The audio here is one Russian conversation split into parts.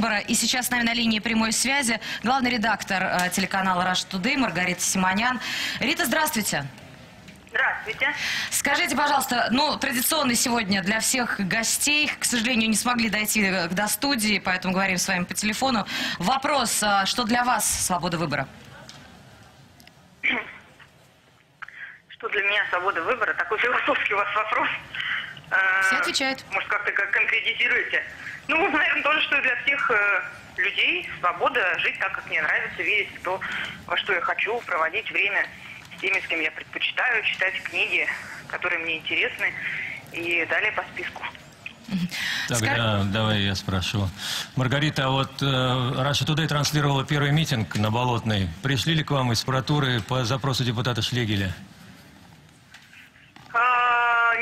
выбора. И сейчас с нами на линии прямой связи главный редактор э, телеканала Rush Today Маргарита Симонян. Рита, здравствуйте. Здравствуйте. Скажите, пожалуйста, ну, традиционный сегодня для всех гостей, к сожалению, не смогли дойти э, до студии, поэтому говорим с вами по телефону. Вопрос, э, что для вас свобода выбора? Что для меня свобода выбора? Такой философский у вас вопрос. Э, Все отвечают. Может, как-то как конкретизируете? Ну, наверное, то же, что и для всех э, людей. Свобода жить так, как мне нравится, верить в то, во что я хочу, проводить время с теми, с кем я предпочитаю, читать книги, которые мне интересны, и далее по списку. Тогда давай я спрошу. Маргарита, а вот э, Russia Today транслировала первый митинг на Болотной. Пришли ли к вам из прокуратуры по запросу депутата Шлегеля?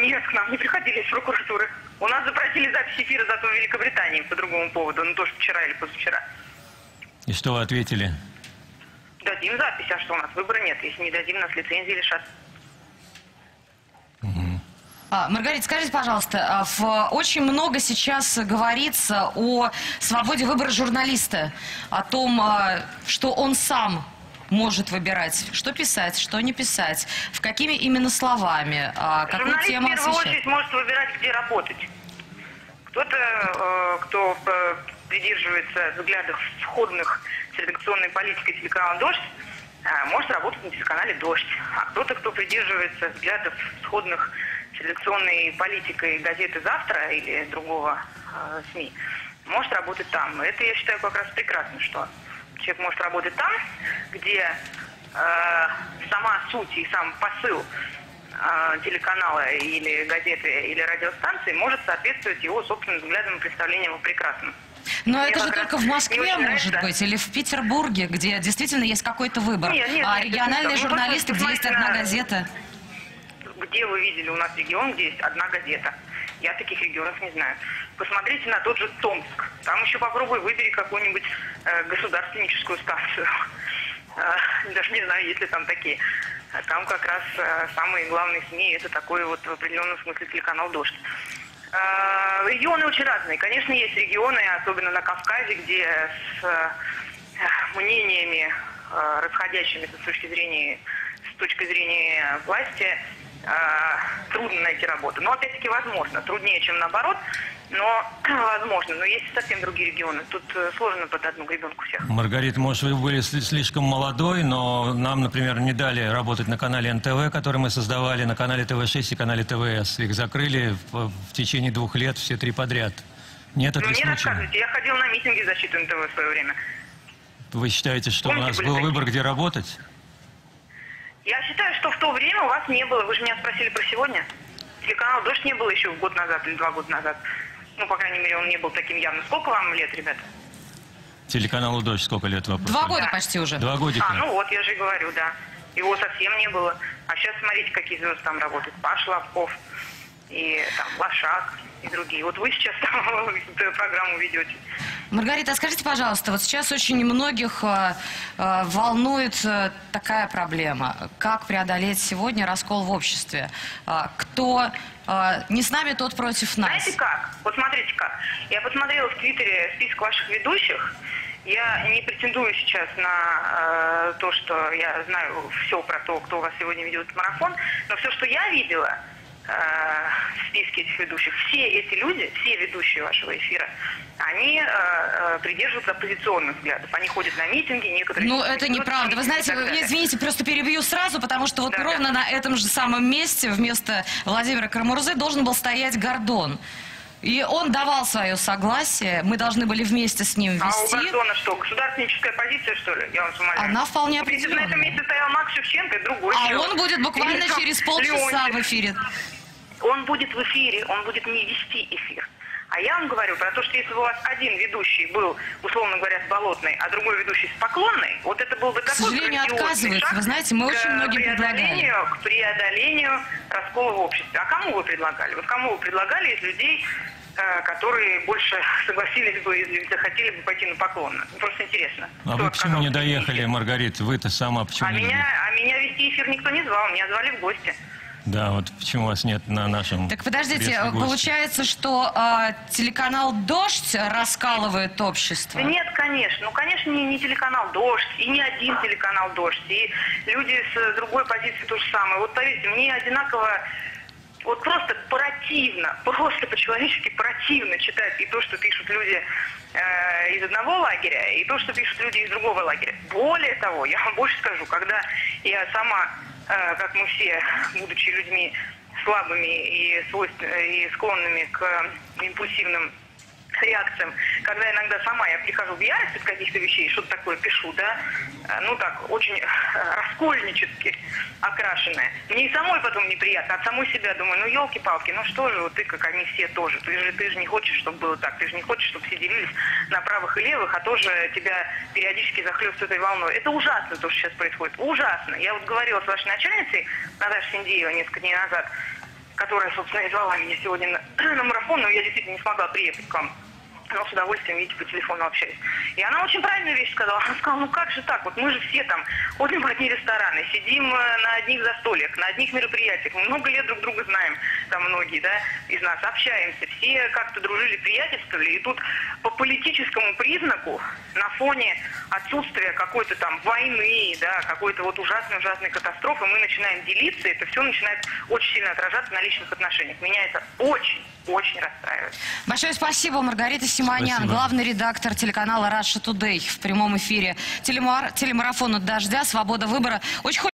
Нет, к нам не приходили из прокуратуры. У нас запросили запись эфира зато в Великобритании по другому поводу, ну тоже вчера или позавчера. И что вы ответили? Дадим запись, а что у нас выбора нет? Если не дадим, нас лицензии лишат. А, Маргарита, скажите, пожалуйста, а, в, очень много сейчас говорится о свободе выбора журналиста, о том, а, что он сам может выбирать, что писать, что не писать, в какими именно словами, а, какую Журналист в тему первую освещать. очередь может выбирать, где работать. Кто-то, э, кто э, придерживается взглядов сходных с редакционной политикой телеканала «Дождь», э, может работать на телеканале «Дождь». А кто-то, кто придерживается взглядов сходных с редакционной политикой газеты «Завтра» или другого э, СМИ, может работать там. Это, я считаю, как раз прекрасно, что человек может работать там, где э, сама суть и сам посыл э, телеканала или газеты или радиостанции может соответствовать его собственным взглядам и представлениям о прекрасном. Но Мне это же только в Москве может нравится. быть, или в Петербурге, где действительно есть какой-то выбор. Нет, нет, а нет, региональные это не так. Ну, журналисты, где есть одна на- газета. Где вы видели у нас регион, где есть одна газета? Я таких регионов не знаю. Посмотрите на тот же Томск. Там еще попробуй выбери какую-нибудь э, государственническую станцию. Э, даже не знаю, есть ли там такие. А Там как раз э, самые главные СМИ это такой вот в определенном смысле телеканал «Дождь». Э, Регионы очень разные. Конечно, есть регионы, особенно на Кавказе, где с э, мнениями, э, расходящимися с точки зрения, с точки зрения власти, трудно найти работу. Но опять-таки возможно. Труднее, чем наоборот, но возможно. Но есть совсем другие регионы. Тут э, сложно под одну гребенку всех. Маргарита, может, вы были сли- слишком молодой, но нам, например, не дали работать на канале НТВ, который мы создавали, на канале ТВ-6 и канале ТВС. Их закрыли в, в течение двух лет все три подряд. Нет, это Ну, не рассказывайте. Я ходил на митинги защиты НТВ в свое время. Вы считаете, что у Помните, нас были был такие? выбор, где работать? Я считаю, что в то время у вас не было. Вы же меня спросили про сегодня. Телеканал «Дождь» не было еще год назад или два года назад. Ну, по крайней мере, он не был таким явным. Сколько вам лет, ребята? Телеканалу «Дождь» сколько лет вопрос? Два года почти уже. Два годика. А, ну вот, я же и говорю, да. Его совсем не было. А сейчас смотрите, какие звезды там работают. Паша Лобков и там Лошак и другие. Вот вы сейчас там программу ведете. Маргарита, а скажите, пожалуйста, вот сейчас очень многих э, э, волнует э, такая проблема. Как преодолеть сегодня раскол в обществе? А, кто э, не с нами, тот против нас. Знаете как? Вот смотрите как. Я посмотрела в Твиттере список ваших ведущих. Я не претендую сейчас на э, то, что я знаю все про то, кто у вас сегодня ведет марафон, но все, что я видела э, списке этих ведущих, все эти люди, все ведущие вашего эфира, они э, э, придерживаются оппозиционных взглядов. Они ходят на митинги, некоторые... Ну, это неправда. Вы знаете, извините, просто перебью сразу, потому что вот Да, ровно да. на этом же самом месте вместо Владимира Карамурзы должен был стоять Гордон. И он давал свое согласие, мы должны были вместе с ним А у вести. Гордона что, государственническая позиция, что ли? Я вас умоляю. Она вполне бы на этом определенная. месте стоял Макс Шевченко, другой А человек. он будет буквально Или через полчаса Леонтьев. в эфире. Он будет в эфире, он будет не вести эфир. А я вам говорю про то, что если бы у вас один ведущий был, условно говоря, с Болотной, а другой ведущий с Поклонной, вот это был бы такой сожалению, грандиозный отказываются. шаг Вы знаете, мы к очень многим преодолению, К преодолению раскола в обществе. А кому вы предлагали? Вот кому вы предлагали из людей, э, которые больше согласились бы или захотели бы пойти на Поклонную? Просто интересно. А вы почему не доехали? Маргарита? Вы-то сама почему А не меня, а меня вести эфир никто не звал, меня звали в гости. Да, вот почему вас нет на нашем... Так подождите, получается, что а, телеканал «Дождь» раскалывает общество? Нет, конечно. Ну, конечно, не, не телеканал «Дождь», и не один телеканал «Дождь», и люди с другой позиции то же самое. Вот поверьте, мне одинаково вот просто противно, просто по-человечески противно читать и то, что пишут люди э, из одного лагеря, и то, что пишут люди из другого лагеря. Более того, я вам больше скажу, когда я сама, как мы все, будучи людьми слабыми и, и склонными к э, импульсивным реакциям, когда иногда сама я прихожу в ярость от каких-то вещей, что-то такое пишу, да, э, ну так, очень э, раскольнически окрашенная. Мне и самой потом неприятно, от самой себя думаю, ну елки-палки, ну что же, вот ты, как они все тоже, ты же, ты же не хочешь, чтобы было так, ты же не хочешь, чтобы все делились на правых и левых, а тоже тебя периодически захлестывает этой волной. Это ужасно, то, что сейчас происходит, ужасно. Я вот говорила с вашей начальницей, Наташей Синдеева, несколько дней назад, которая, собственно, и звала меня сегодня на, на марафон, но я действительно не смогла приехать к вам. Но с удовольствием, видите, по телефону общаюсь. И она очень правильную вещь сказала. Она сказала, ну как же так? Вот мы же все там ходим в одни рестораны, сидим э, на одних застольях, на одних мероприятиях. Мы много лет друг друга знаем, там многие, да, из нас общаемся. Все как-то дружили, приятельствовали. И тут по политическому признаку, на фоне отсутствия какой-то там войны, да, какой-то вот ужасной-ужасной катастрофы, мы начинаем делиться, и это все начинает очень сильно отражаться на личных отношениях. Меня это очень, очень расстраивает. Большое спасибо, Маргарита Симонян, Спасибо. главный редактор телеканала Russia Today в прямом эфире телемар- телемарафона «Дождя. Свобода выбора». Очень